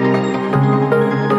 うん。